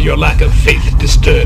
your lack of faith disturbed.